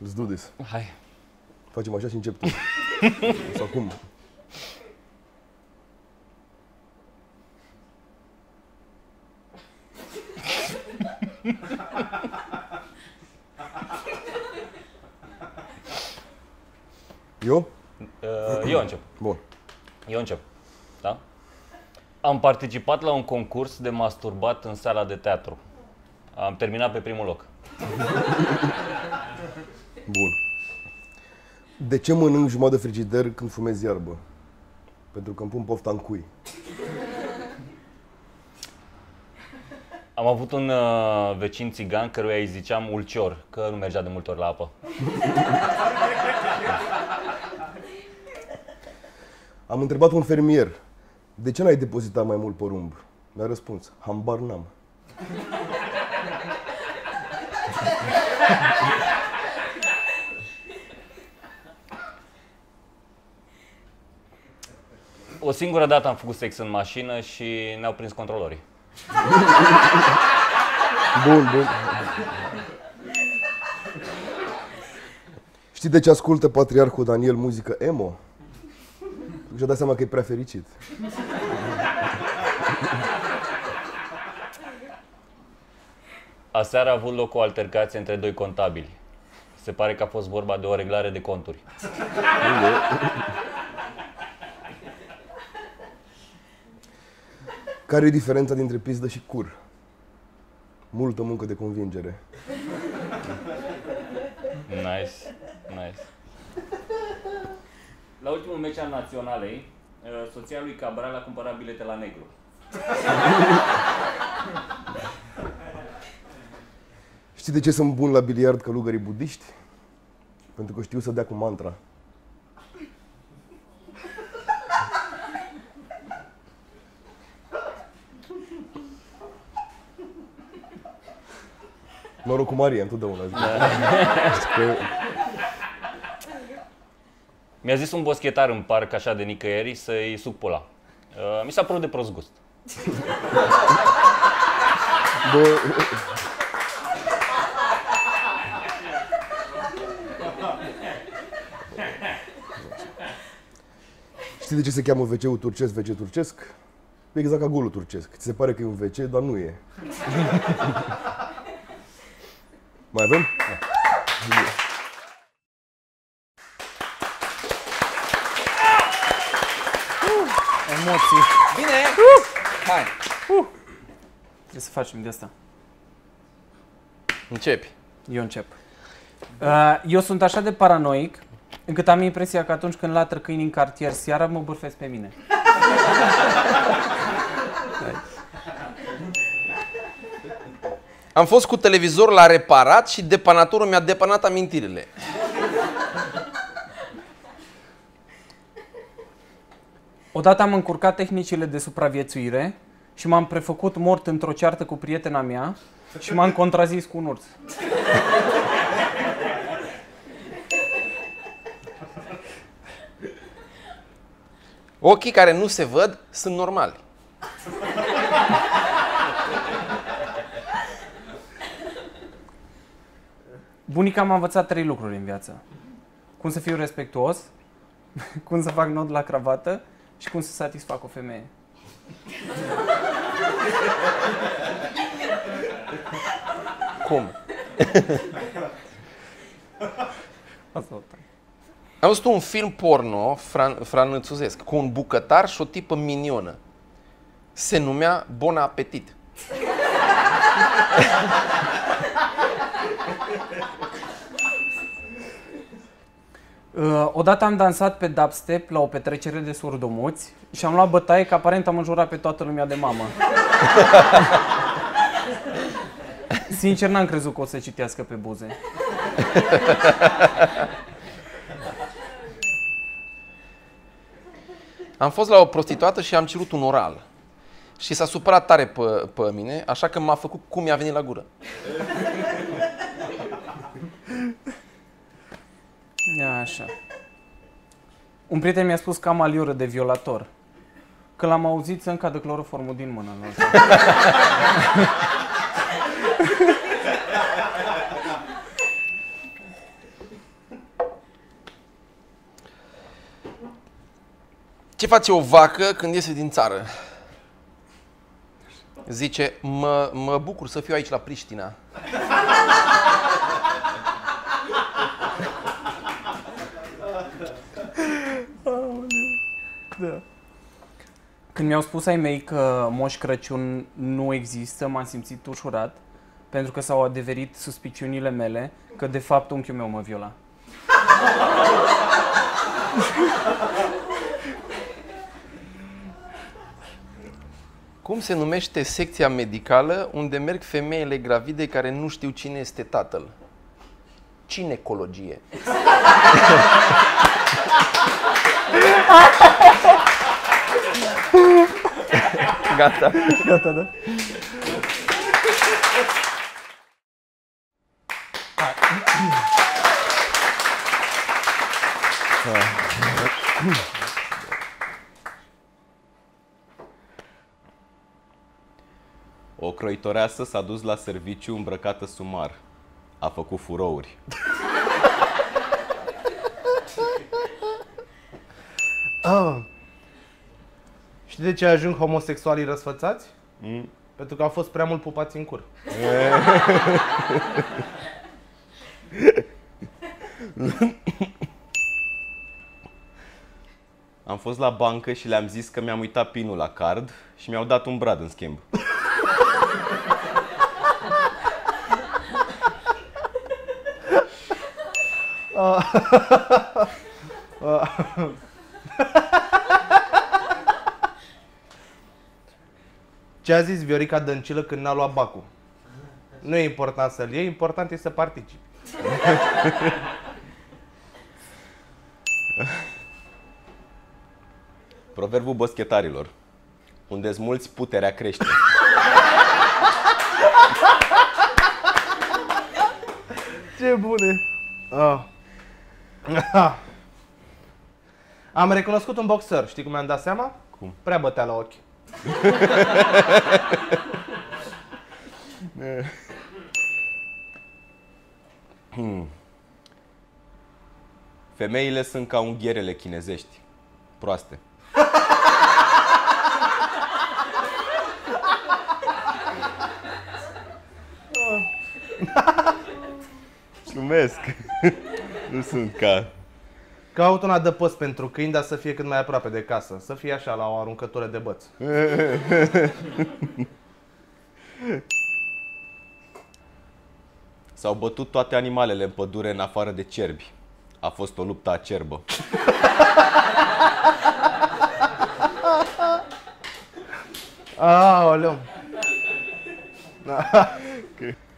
Let's do this. Hai. Facem așa și încep tu. Sau cum? Eu? Uh, Eu încep. Bun. Eu încep. Da? Am participat la un concurs de masturbat în sala de teatru. Am terminat pe primul loc. Bun. De ce mănânc jumătate de frigider când fumez iarbă? Pentru că îmi pun pofta în cui. Am avut un uh, vecin țigan căruia îi ziceam ulcior, că nu mergea de multe ori la apă. Am întrebat un fermier, de ce n-ai depozitat mai mult porumb? Mi-a răspuns, hambar n-am. O singură dată am făcut sex în mașină și ne-au prins controlorii. Bun, bun. Știi de ce ascultă patriarhul Daniel muzică emo? Pentru că și-a dat seama că e prea fericit. Aseară a avut loc o altercație între doi contabili. Se pare că a fost vorba de o reglare de conturi. Care e diferența dintre pizdă și cur? Multă muncă de convingere. Nice, nice. La ultimul meci al naționalei, uh, soția lui Cabral a cumpărat bilete la negru. Știi de ce sunt bun la biliard călugării budiști? Pentru că știu să dea cu mantra. Noroc cu Maria, întotdeauna zic. Că Mi-a zis un boschetar în parc așa de nicăieri să-i suc pula. Uh, Mi s-a părut de prost gust. Bă, Știi de ce se cheamă WC-ul turcesc WC turcesc? E exact ca golul turcesc. Ți se pare că e un WC, dar nu e. Mai avem? Emoții. Bine! Hai! Trebuie să facem de asta. Începi. Eu încep. Uh, Eu sunt așa de paranoic încât am impresia că atunci când latră câini în cartier seara, mă bârfesc pe mine. Am fost cu televizor la reparat și depanatorul mi-a depanat amintirile. Odată am încurcat tehnicile de supraviețuire și m-am prefăcut mort într-o ceartă cu prietena mea și m-am contrazis cu un urs. Ochii care nu se văd sunt normali. Bunica m-a învățat trei lucruri în viață. Cum să fiu respectuos, cum să fac nod la cravată și cum să satisfac o femeie. Cum? Asta o trec. Am văzut un film porno fran- franțuzesc cu un bucătar și o tipă minionă. Se numea Bon Appetit. Uh, odată am dansat pe dubstep la o petrecere de surdomuți și am luat bătaie că aparent am înjurat pe toată lumea de mamă. Sincer, n-am crezut că o să citească pe buze. Am fost la o prostituată și am cerut un oral. Și s-a supărat tare pe, pe mine, așa că m-a făcut cum i-a venit la gură. Ia așa. Un prieten mi-a spus că am aliură de violator. Că l-am auzit să-mi cadă cloroformul din mână. Nu știu. Ce face o vacă când iese din țară? Zice, mă, mă bucur să fiu aici la Priștina. Da. Când mi-au spus ai mei că Moș Crăciun nu există, m-am simțit ușurat, pentru că s-au adeverit suspiciunile mele că de fapt unchiul meu mă viola. Cum se numește secția medicală unde merg femeile gravide care nu știu cine este tatăl? Cinecologie. Gata. Gata, da? O croitoreasă s-a dus la serviciu îmbrăcată sumar. A făcut furouri. Știi de ce ajung homosexualii răsfățați? Mm. Pentru că au fost prea mult pupați în cur. Am fost la bancă și le-am zis că mi-am uitat pinul la card și mi-au dat un brad în schimb. Ce a zis Viorica Dăncilă când n-a luat bacul? Nu e important să-l iei, important e să participi. Proverbul boschetarilor. Unde mulți, puterea crește. Ce bune! Ah. Am recunoscut un boxer. Știi cum mi-am dat seama? Cum? Prea bătea la ochi. Femeile sunt ca unghierele chinezești. Proaste. Glumesc. nu sunt ca... Caut un adăpost pentru câini, dar să fie cât mai aproape de casă. Să fie așa, la o aruncătură de băț. S-au bătut toate animalele în pădure în afară de cerbi. A fost o luptă acerbă. Aoleu.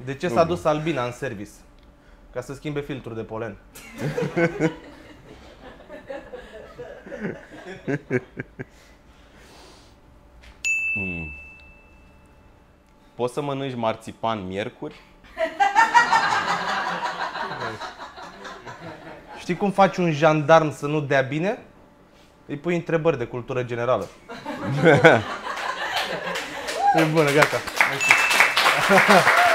De ce s-a dus Albina în service? Ca să schimbe filtrul de polen. Poți să mănânci marțipan miercuri? Știi cum faci un jandarm să nu dea bine? Îi pui întrebări de cultură generală. e bună, gata.